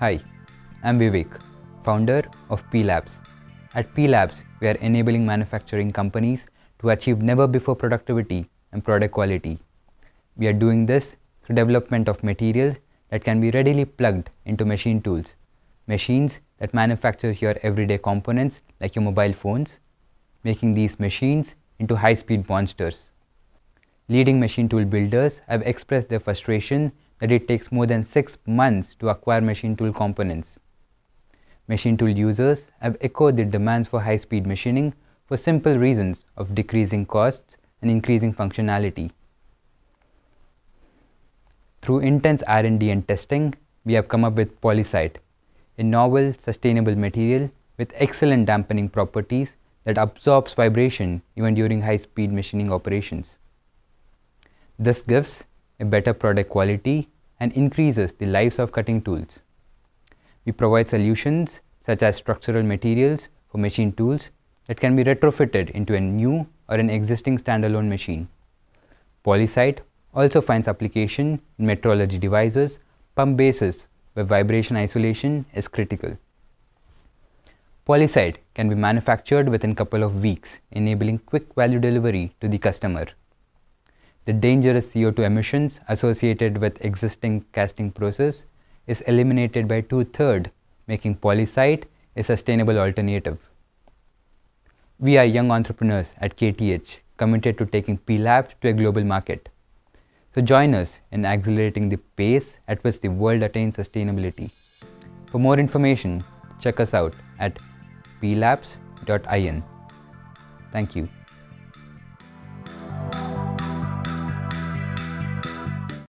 Hi, I'm Vivek, founder of P Labs. At P Labs, we are enabling manufacturing companies to achieve never before productivity and product quality. We are doing this through development of materials that can be readily plugged into machine tools, machines that manufactures your everyday components like your mobile phones, making these machines into high-speed monsters. Leading machine tool builders have expressed their frustration that it takes more than 6 months to acquire machine tool components. Machine tool users have echoed the demands for high-speed machining for simple reasons of decreasing costs and increasing functionality. Through intense R&D and testing, we have come up with Polycite, a novel, sustainable material with excellent dampening properties that absorbs vibration even during high-speed machining operations. This gives a better product quality and increases the lives of cutting tools. We provide solutions such as structural materials for machine tools that can be retrofitted into a new or an existing standalone machine. Polycite also finds application in metrology devices, pump bases where vibration isolation is critical. Polycite can be manufactured within a couple of weeks, enabling quick value delivery to the customer the dangerous CO2 emissions associated with existing casting process is eliminated by two-thirds, making Polycite a sustainable alternative. We are young entrepreneurs at KTH committed to taking P-Labs to a global market. So join us in accelerating the pace at which the world attains sustainability. For more information, check us out at plabs.in. Thank you.